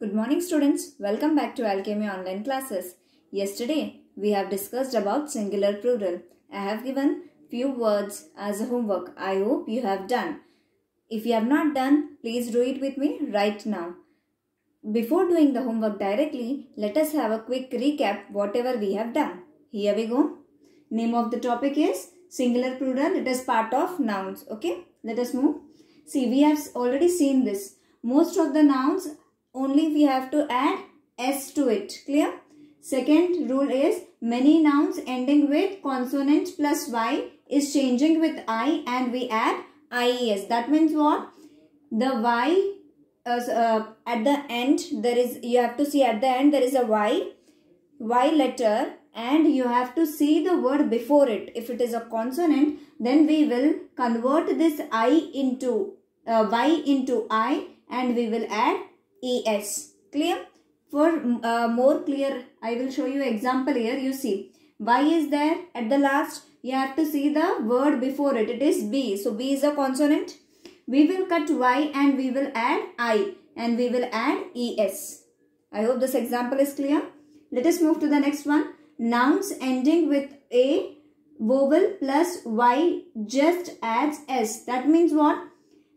Good morning students. Welcome back to Alchemy online classes. Yesterday we have discussed about singular plural. I have given few words as a homework. I hope you have done. If you have not done, please do it with me right now. Before doing the homework directly, let us have a quick recap whatever we have done. Here we go. Name of the topic is singular plural. It is part of nouns. Okay. Let us move. See, we have already seen this. Most of the nouns only we have to add s to it. Clear? Second rule is many nouns ending with consonant plus y is changing with i and we add ies. That means what? The y uh, uh, at the end there is you have to see at the end there is a y y letter and you have to see the word before it. If it is a consonant then we will convert this i into uh, y into i and we will add es. Clear? For uh, more clear, I will show you example here. You see, y is there at the last. You have to see the word before it. It is b. So, b is a consonant. We will cut y and we will add i and we will add es. I hope this example is clear. Let us move to the next one. Nouns ending with a vowel plus y just adds s. That means what?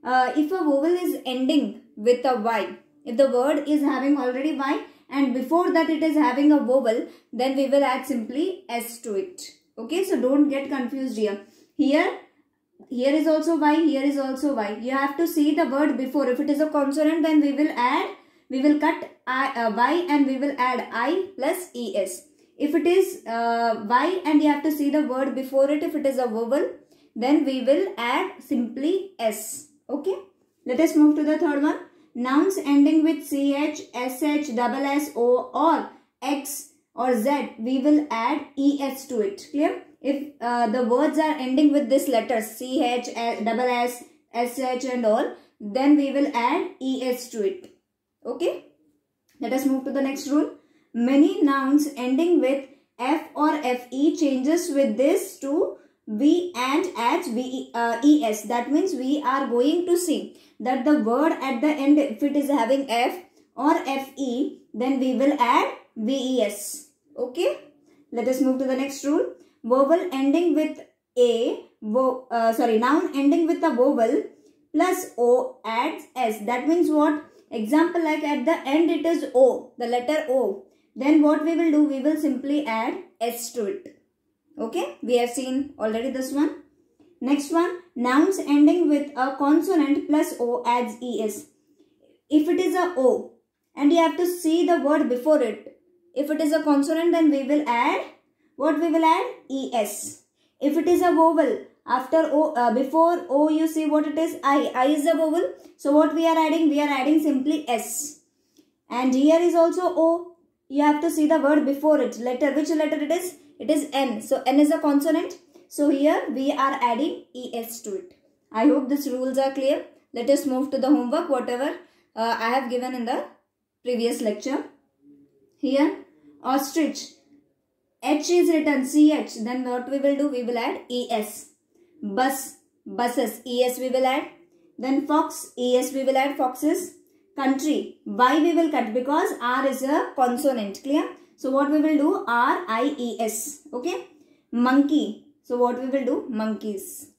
Uh, if a vowel is ending with a y, if the word is having already y and before that it is having a vowel, then we will add simply s to it. Okay, so don't get confused here. Here, here is also y, here is also y. You have to see the word before. If it is a consonant, then we will add, we will cut I, uh, y and we will add i plus es. If it is uh, y and you have to see the word before it, if it is a vowel, then we will add simply s. Okay. Let us move to the third one. Nouns ending with ch, sh, double s, o or x or z, we will add es to it. Clear? If uh, the words are ending with this letters ch, double s, sh and all, then we will add es to it. Okay? Let us move to the next rule. Many nouns ending with f or fe changes with this to v and adds v, uh, es. That means we are going to see that the word at the end, if it is having f or fe, then we will add ves. Okay. Let us move to the next rule. Vowel ending with a, vo, uh, sorry, noun ending with a vowel plus o adds s. That means what? Example like at the end it is o, the letter o. Then what we will do? We will simply add s to it. Okay, we have seen already this one. Next one, nouns ending with a consonant plus O adds ES. If it is a O and you have to see the word before it. If it is a consonant then we will add, what we will add? ES. If it is a vowel, after O, uh, before O you see what it is? I. I is a vowel. So what we are adding? We are adding simply S. And here is also O. You have to see the word before it. Letter, which letter it is? It is N. So N is a consonant. So here we are adding ES to it. I hope these rules are clear. Let us move to the homework whatever uh, I have given in the previous lecture. Here ostrich. H is written CH. Then what we will do? We will add ES. Bus. Buses. ES we will add. Then fox. ES we will add foxes. Country. Y we will cut because R is a consonant. Clear? So what we will do? R-I-E-S. Okay. Monkey. So what we will do? Monkeys.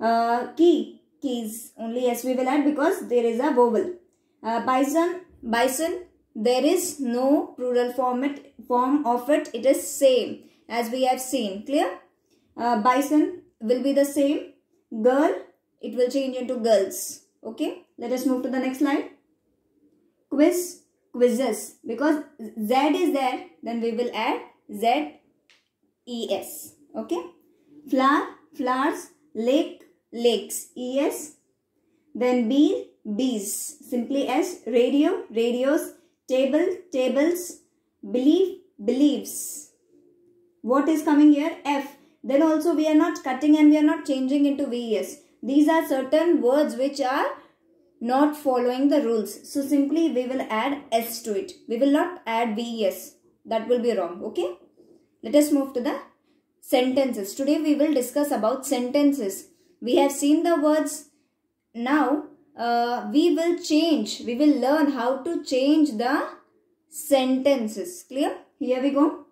Uh, key. Keys. Only S we will add because there is a vowel. Uh, bison. Bison. There is no plural format, form of it. It is same as we have seen. Clear? Uh, bison will be the same. Girl. It will change into girls. Okay. Let us move to the next slide. Quiz quizzes. Because z is there then we will add z es okay? Flower flowers lake lakes. Es then bee bees. Simply as radio radios table tables believe believes what is coming here? F. Then also we are not cutting and we are not changing into ves these are certain words which are not following the rules. So simply we will add S to it. We will not add VS. That will be wrong. Okay. Let us move to the sentences. Today we will discuss about sentences. We have seen the words. Now uh, we will change, we will learn how to change the sentences. Clear? Here we go.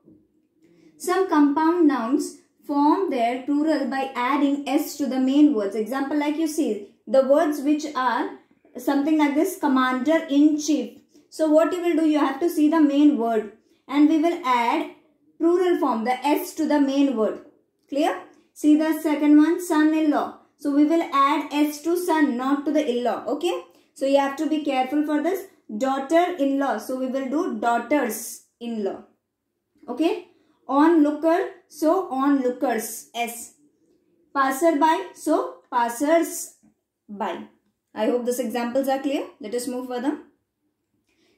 Some compound nouns form their plural by adding s to the main words. Example like you see, the words which are something like this, commander in chief. So what you will do, you have to see the main word and we will add plural form, the s to the main word. Clear? See the second one, son-in-law. So we will add s to son, not to the in-law. Okay? So you have to be careful for this. Daughter-in-law. So we will do daughters-in-law. Okay? Onlooker. So onlookers. S. Passerby. So passers by. I hope these examples are clear. Let us move further.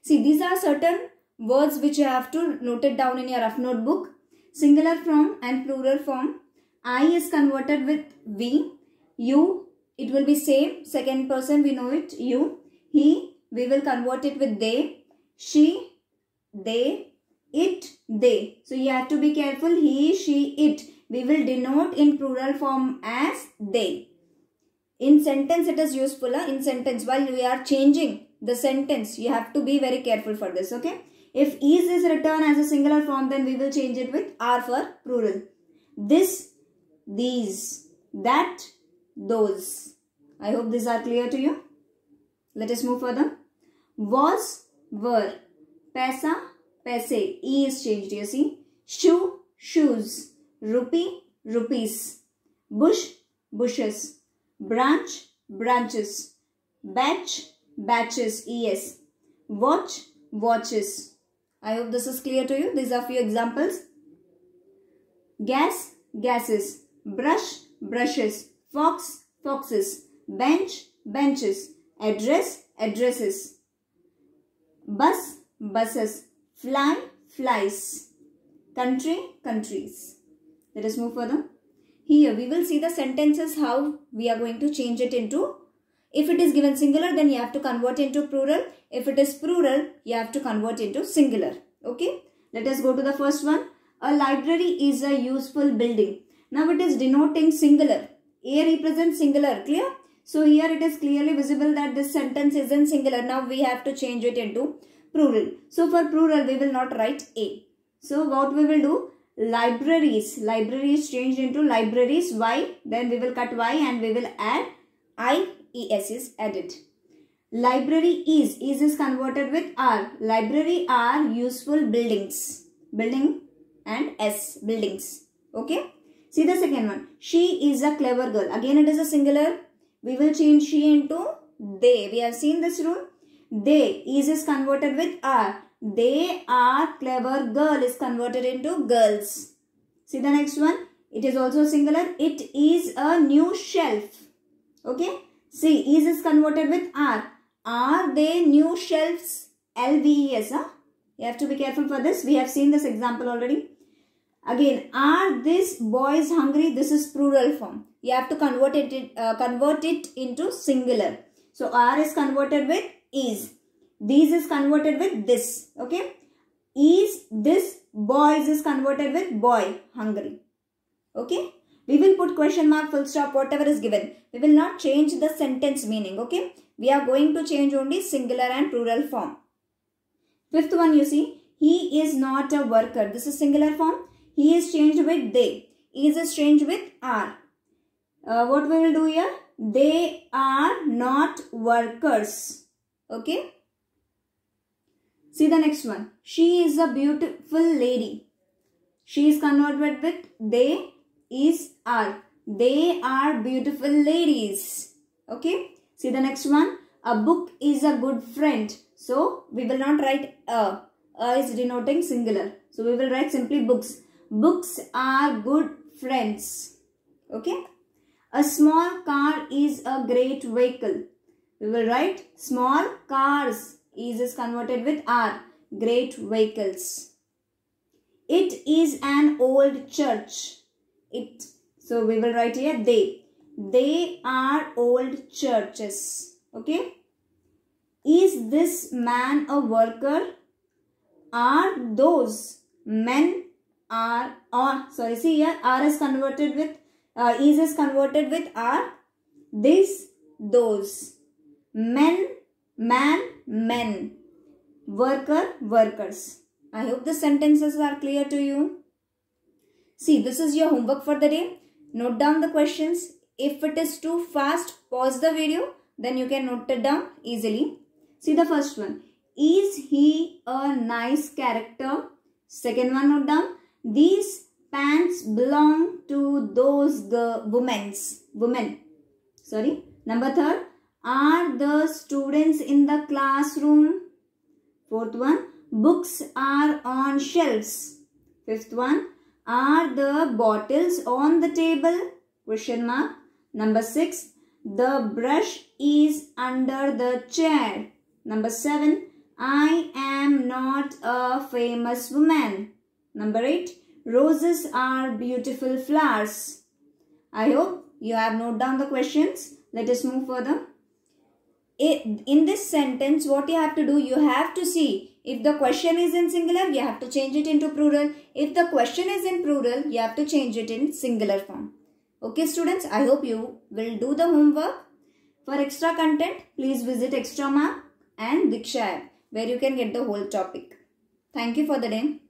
See, these are certain words which you have to note it down in your rough notebook. Singular form and plural form. I is converted with we. You, it will be same. Second person, we know it. You. He, we will convert it with they. She, they. It, they. So you have to be careful. He, she, it. We will denote in plural form as they. In sentence, it is useful. Huh? In sentence, while we are changing the sentence, you have to be very careful for this. Okay. If is is written as a singular form, then we will change it with are for plural. This, these, that, those. I hope these are clear to you. Let us move further. Was, were, paisa, paise. E is changed, you see. Shoe, shoes. Rupee, rupees. Bush, bushes. Branch, branches. Batch, batches. Es. Watch, watches. I hope this is clear to you. These are few examples. Gas, gases. Brush, brushes. Fox, foxes. Bench, benches. Address, addresses. Bus, buses. Fly, flies. Country, countries. Let us move further. Here we will see the sentences how we are going to change it into. If it is given singular then you have to convert into plural. If it is plural you have to convert into singular. Okay. Let us go to the first one. A library is a useful building. Now it is denoting singular. A represents singular. Clear? So here it is clearly visible that this sentence is in singular. Now we have to change it into plural. So for plural we will not write A. So what we will do? Libraries. Libraries changed into libraries. Y. Then we will cut Y and we will add I. ES is added. Library is. Is is converted with R. Library are useful buildings. Building and S. Buildings. Okay. See the second one. She is a clever girl. Again it is a singular. We will change she into they. We have seen this rule. They. Is is converted with R. They are clever girl is converted into girls. See the next one. It is also singular. It is a new shelf. Okay. See, is is converted with are. Are they new shelves? LVES. Huh? You have to be careful for this. We have seen this example already. Again, are these boys hungry? This is plural form. You have to convert it, uh, convert it into singular. So, are is converted with is. These is converted with this. Okay. Is this boys is converted with boy hungry. Okay. We will put question mark full stop whatever is given. We will not change the sentence meaning. Okay. We are going to change only singular and plural form. Fifth one you see. He is not a worker. This is singular form. He is changed with they. Is is changed with are. Uh, what we will do here? They are not workers. Okay. See the next one. She is a beautiful lady. She is converted with they is are. They are beautiful ladies. Okay. See the next one. A book is a good friend. So we will not write a. A is denoting singular. So we will write simply books. Books are good friends. Okay. A small car is a great vehicle. We will write small cars is is converted with are great vehicles. It is an old church. It so we will write here they. They are old churches. Okay. Is this man a worker? Are those men are or sorry see here R is converted with uh, is is converted with are this those Men, man, men. Worker, workers. I hope the sentences are clear to you. See, this is your homework for the day. Note down the questions. If it is too fast, pause the video. Then you can note it down easily. See the first one. Is he a nice character? Second one note down. These pants belong to those the women's women. Sorry. Number third. Are the students in the classroom? Fourth one. Books are on shelves. Fifth one. Are the bottles on the table? Question mark. Number six. The brush is under the chair. Number seven. I am not a famous woman. Number 8. Roses are beautiful flowers. I hope you have noted down the questions. Let us move further. In this sentence, what you have to do, you have to see if the question is in singular, you have to change it into plural. If the question is in plural, you have to change it in singular form. Okay students, I hope you will do the homework. For extra content, please visit Extra Mark and Diksha app where you can get the whole topic. Thank you for the day.